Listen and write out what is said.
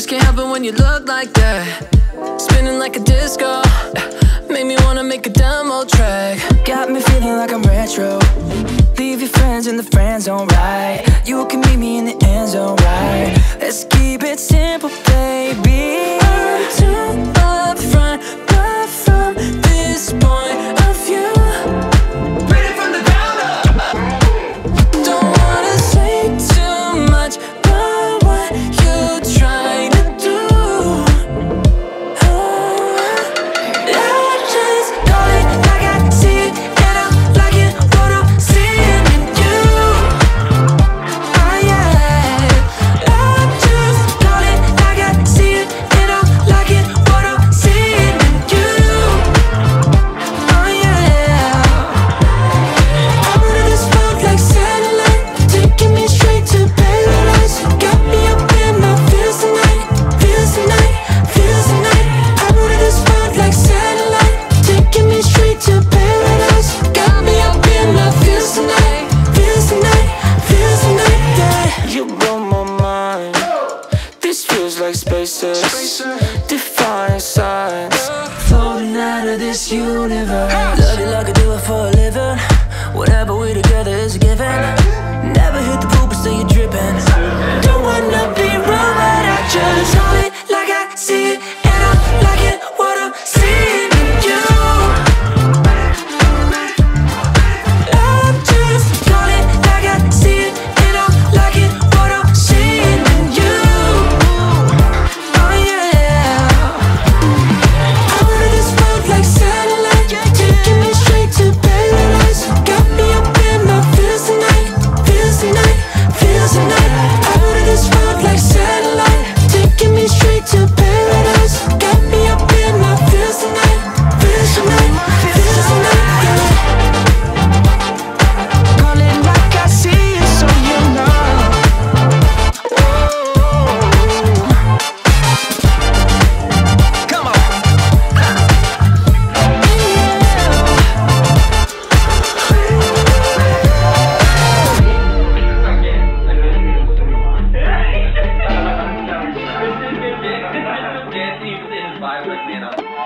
Just can't help it when you look like that Spinning like a disco made me wanna make a demo track Got me feeling like I'm retro Leave your friends in the friend zone, right? You can meet me in the end zone, right? Let's keep spaces. Define signs Floating out of this universe. vibrant, you know.